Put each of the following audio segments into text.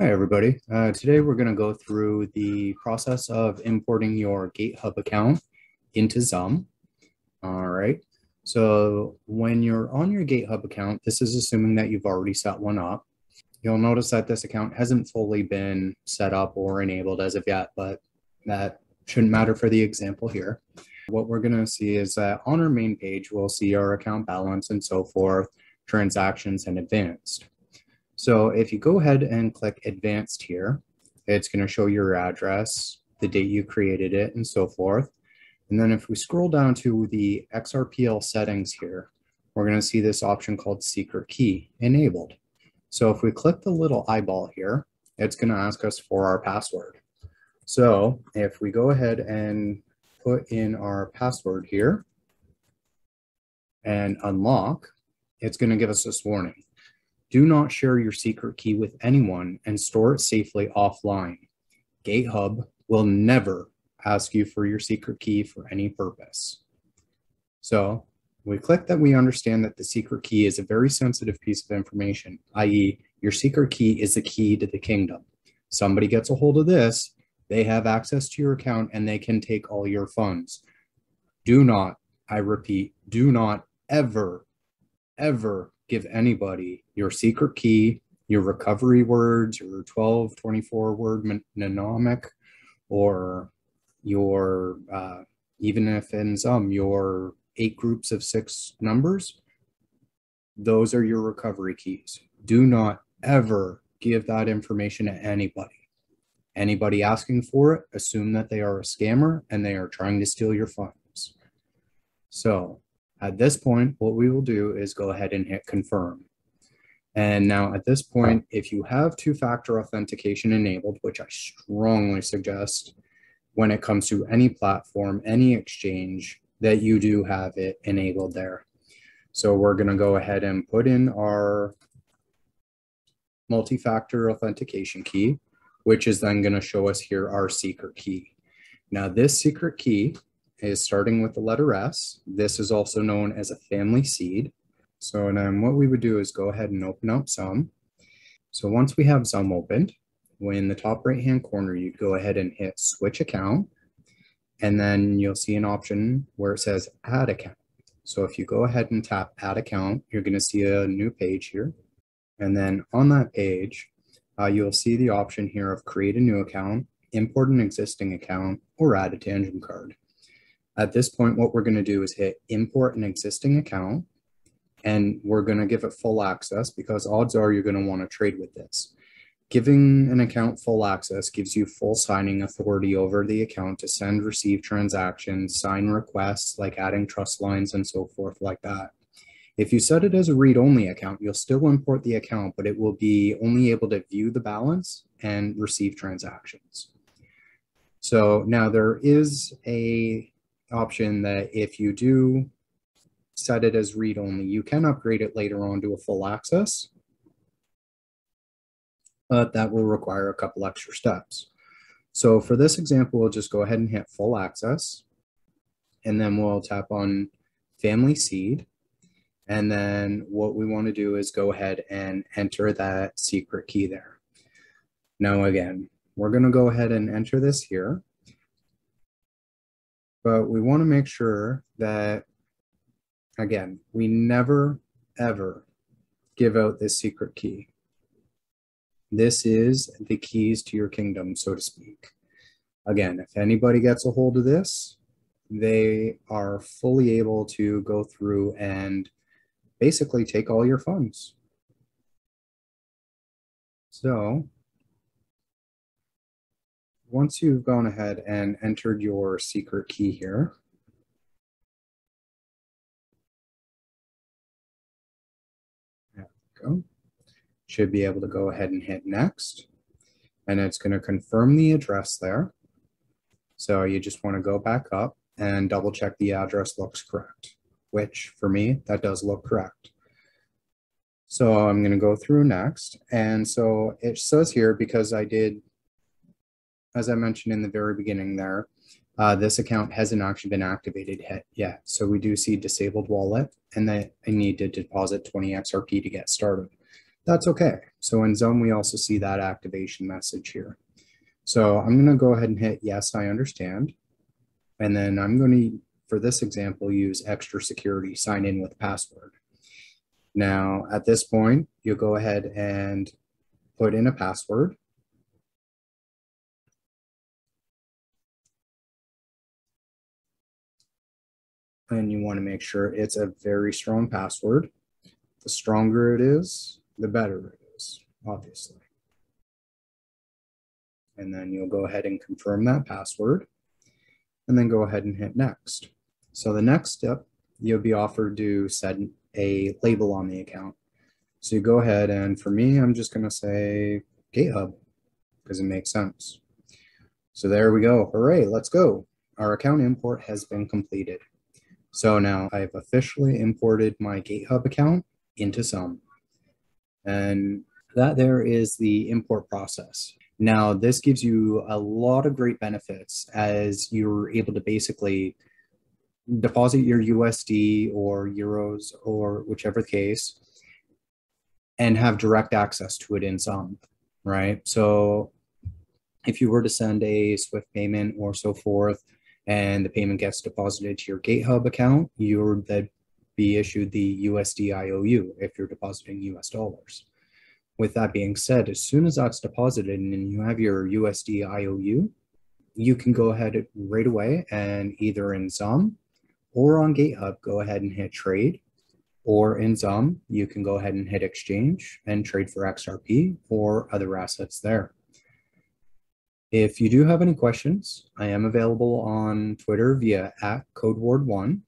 Hi, everybody. Uh, today we're going to go through the process of importing your GateHub account into XUMM. All right. So when you're on your GateHub account, this is assuming that you've already set one up. You'll notice that this account hasn't fully been set up or enabled as of yet, but that shouldn't matter for the example here. What we're going to see is that on our main page, we'll see our account balance and so forth, transactions and advanced. So if you go ahead and click advanced here, it's going to show your address, the date you created it, and so forth. And then if we scroll down to the XRPL settings here, we're going to see this option called secret key enabled. So if we click the little eyeball here, it's going to ask us for our password. So if we go ahead and put in our password here and unlock, it's going to give us this warning. Do not share your secret key with anyone and store it safely offline. GateHub will never ask you for your secret key for any purpose. So we click that we understand that the secret key is a very sensitive piece of information, i.e. your secret key is the key to the kingdom. Somebody gets a hold of this, they have access to your account and they can take all your funds. Do not, I repeat, do not ever, ever give anybody your secret key, your recovery words, your 12, 24 word mnemonic, or your, uh, even if in some, your eight groups of six numbers, those are your recovery keys. Do not ever give that information to anybody. Anybody asking for it, assume that they are a scammer and they are trying to steal your funds. So at this point, what we will do is go ahead and hit confirm. And now at this point, if you have two-factor authentication enabled, which I strongly suggest when it comes to any platform, any exchange, that you do have it enabled there. So we're going to go ahead and put in our multi-factor authentication key, which is then going to show us here our secret key. Now this secret key is starting with the letter S. This is also known as a family seed. So then what we would do is go ahead and open up XUMM. So once we have XUMM opened, in the top right hand corner, you'd go ahead and hit switch account. And then you'll see an option where it says add account. So if you go ahead and tap add account, you're going to see a new page here. And then on that page, uh, you'll see the option here of create a new account, import an existing account, or add a Tangem card. At this point, what we're going to do is hit import an existing account and we're going to give it full access because odds are you're going to want to trade with this. Giving an account full access gives you full signing authority over the account to send, receive transactions, sign requests like adding trust lines and so forth like that. If you set it as a read-only account, you'll still import the account, but it will be only able to view the balance and receive transactions. So now there is a option that if you do set it as read only, you can upgrade it later on to a full access, but that will require a couple extra steps. So for this example, we'll just go ahead and hit full access, and then we'll tap on family seed. And then what we want to do is go ahead and enter that secret key there. Now again, we're going to go ahead and enter this here but we want to make sure that, again, we never, ever give out this secret key. This is the keys to your kingdom, so to speak. Again, if anybody gets a hold of this, they are fully able to go through and basically take all your funds. So once you've gone ahead and entered your secret key here, go. Should be able to go ahead and hit next. And it's going to confirm the address there. So you just want to go back up and double check the address looks correct, which for me, that does look correct. So I'm going to go through next. And so it says here, because I did as I mentioned in the very beginning there, uh, this account hasn't actually been activated yet. So we do see disabled wallet and that I need to deposit 20 XRP to get started. that's okay. So in XUMM, we also see that activation message here. So I'm going to go ahead and hit yes, I understand. And then I'm going to, for this example, use extra security, sign in with password. Now, at this point, you'll go ahead and put in a password. And you want to make sure it's a very strong password. The stronger it is, the better it is, obviously. And then you'll go ahead and confirm that password and then go ahead and hit next. So the next step, you'll be offered to set a label on the account. So you go ahead and for me, I'm just going to say GateHub because it makes sense. So there we go. Hooray, let's go. Our account import has been completed. So now I've officially imported my GateHub account into XUMM. And that there is the import process. Now, this gives you a lot of great benefits as you're able to basically deposit your USD or euros or whichever case and have direct access to it in XUMM, right? So if you were to send a Swift payment or so forth, and the payment gets deposited to your GateHub account, you would then be issued the USD IOU if you're depositing US dollars. With that being said, as soon as that's deposited and you have your USD IOU, you can go ahead right away and either in XUMM or on GitHub, go ahead and hit trade. Or in XUMM, you can go ahead and hit exchange and trade for XRP or other assets there. If you do have any questions, I am available on Twitter via at CodeWard1,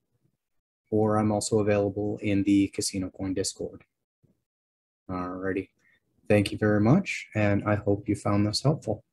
or I'm also available in the Casino Coin Discord. Alrighty. Thank you very much, and I hope you found this helpful.